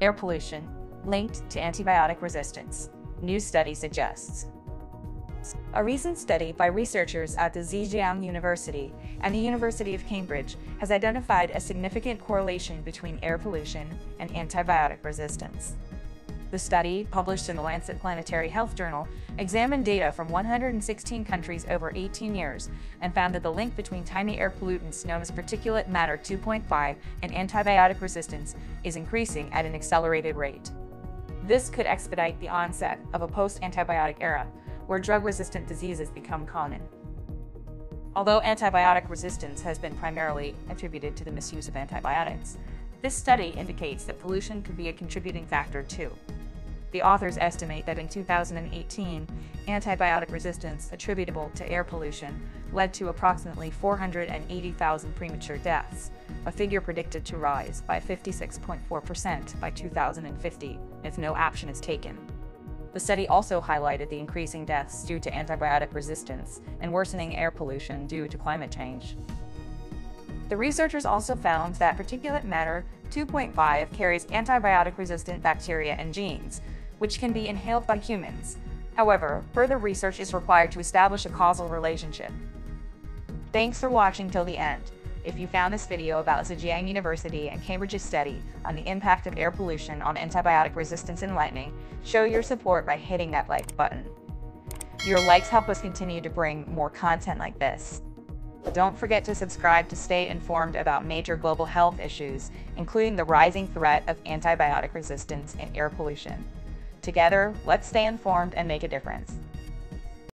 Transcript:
Air pollution linked to antibiotic resistance. New study suggests. A recent study by researchers at the Zhejiang University and the University of Cambridge has identified a significant correlation between air pollution and antibiotic resistance. The study, published in the Lancet Planetary Health Journal, examined data from 116 countries over 18 years and found that the link between tiny air pollutants known as particulate matter 2.5 and antibiotic resistance is increasing at an accelerated rate. This could expedite the onset of a post-antibiotic era, where drug-resistant diseases become common. Although antibiotic resistance has been primarily attributed to the misuse of antibiotics, this study indicates that pollution could be a contributing factor too. The authors estimate that in 2018, antibiotic resistance attributable to air pollution led to approximately 480,000 premature deaths, a figure predicted to rise by 56.4% by 2050 if no action is taken. The study also highlighted the increasing deaths due to antibiotic resistance and worsening air pollution due to climate change. The researchers also found that particulate matter 2.5 carries antibiotic-resistant bacteria and genes, which can be inhaled by humans. However, further research is required to establish a causal relationship. Thanks for watching till the end. If you found this video about Zhejiang University and Cambridge's study on the impact of air pollution on antibiotic resistance enlightening, show your support by hitting that like button. Your likes help us continue to bring more content like this. Don't forget to subscribe to stay informed about major global health issues, including the rising threat of antibiotic resistance and air pollution. Together, let's stay informed and make a difference.